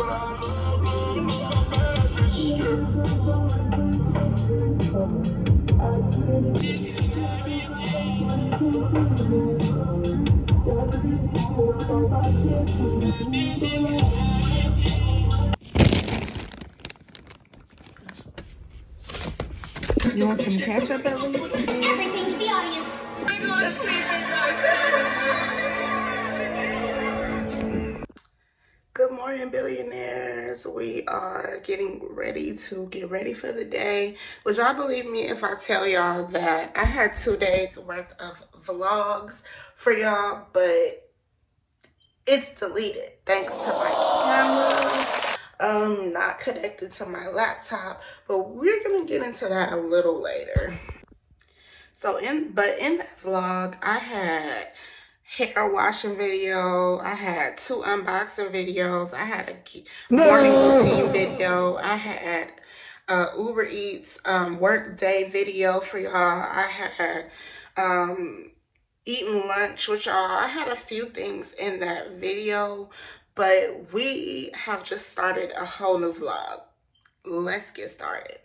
You want some ketchup at least? Everything to the audience. Morning, billionaires. We are getting ready to get ready for the day. Would y'all believe me if I tell y'all that I had two days worth of vlogs for y'all, but it's deleted thanks to my camera um not connected to my laptop but we're gonna get into that a little later so in but in that vlog i had hair washing video. I had two unboxing videos. I had a morning routine video. I had uh uber eats um work day video for y'all. I had um eating lunch with y'all. I had a few things in that video but we have just started a whole new vlog. Let's get started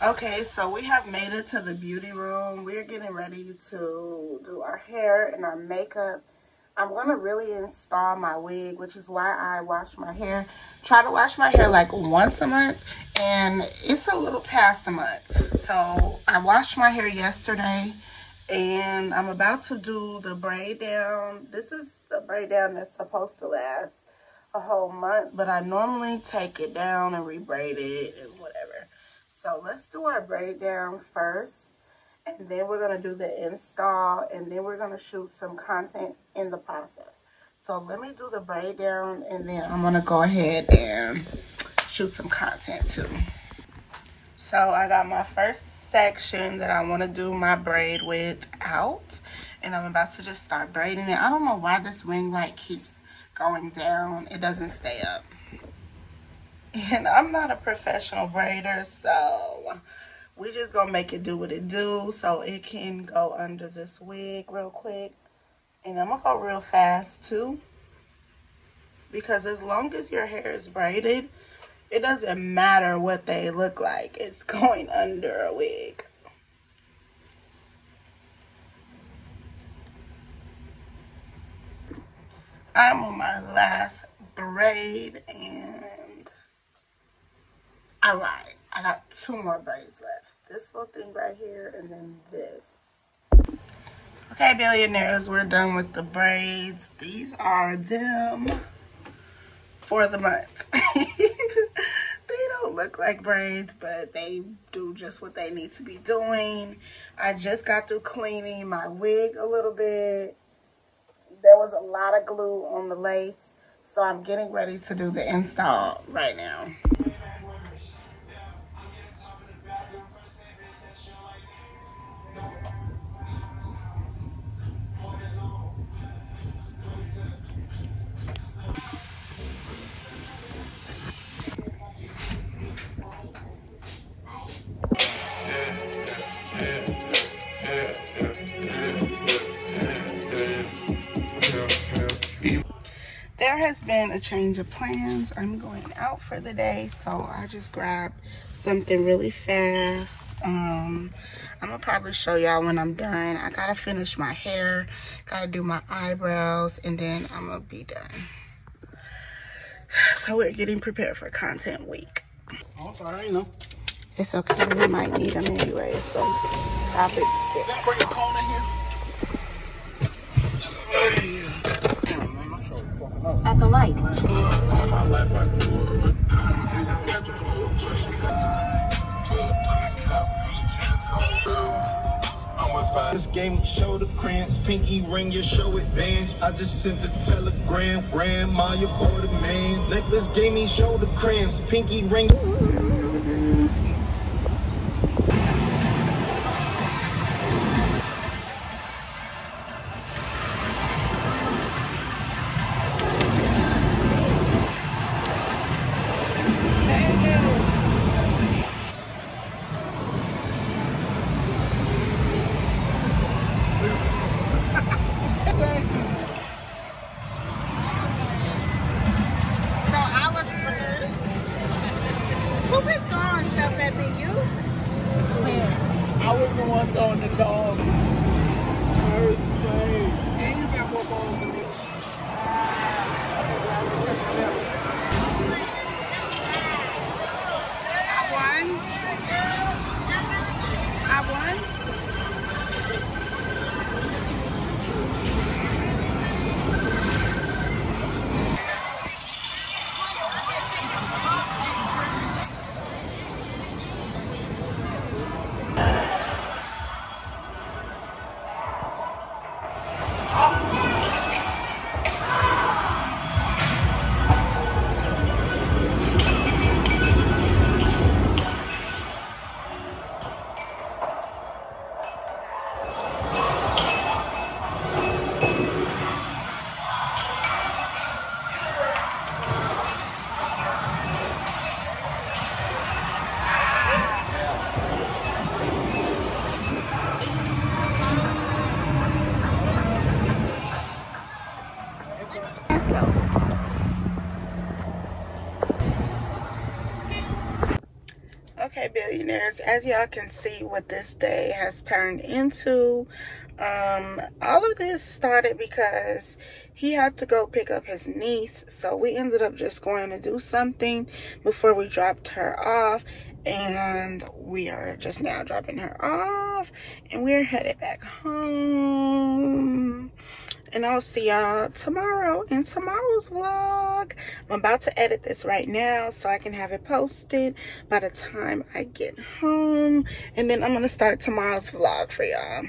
Okay, so we have made it to the beauty room. We're getting ready to do our hair and our makeup. I'm going to really install my wig, which is why I wash my hair. Try to wash my hair like once a month, and it's a little past a month. So I washed my hair yesterday, and I'm about to do the braid down. This is the braid down that's supposed to last a whole month, but I normally take it down and rebraid it and. So let's do our braid down first. And then we're going to do the install. And then we're going to shoot some content in the process. So let me do the braid down. And then I'm going to go ahead and shoot some content too. So I got my first section that I want to do my braid with out. And I'm about to just start braiding it. I don't know why this wing light keeps going down. It doesn't stay up and I'm not a professional braider, so we just gonna make it do what it do so it can go under this wig real quick. And I'm gonna go real fast too. Because as long as your hair is braided, it doesn't matter what they look like. It's going under a wig. I'm on my last braid and I lied. I got two more braids left. This little thing right here and then this. Okay, billionaires, we're done with the braids. These are them for the month. they don't look like braids, but they do just what they need to be doing. I just got through cleaning my wig a little bit. There was a lot of glue on the lace, so I'm getting ready to do the install right now. Has been a change of plans. I'm going out for the day, so I just grabbed something really fast. Um, I'm gonna probably show y'all when I'm done. I gotta finish my hair, gotta do my eyebrows, and then I'm gonna be done. So we're getting prepared for content week. Oh, sorry, you know. It's okay, we might need them anyway, so stop it. Can I bring a cone in here? Damn, man, my shoulder fucking up. At the light. This game show the cramps, pinky ring, your show advance. I just sent the telegram, grandma, your boy the man. Necklace gave me shoulder cramps, pinky ring. As y'all can see what this day has turned into, um, all of this started because he had to go pick up his niece. So we ended up just going to do something before we dropped her off. And we are just now dropping her off. And we're headed back home. And I'll see y'all tomorrow in tomorrow's vlog. I'm about to edit this right now so I can have it posted by the time I get home. And then I'm going to start tomorrow's vlog for y'all.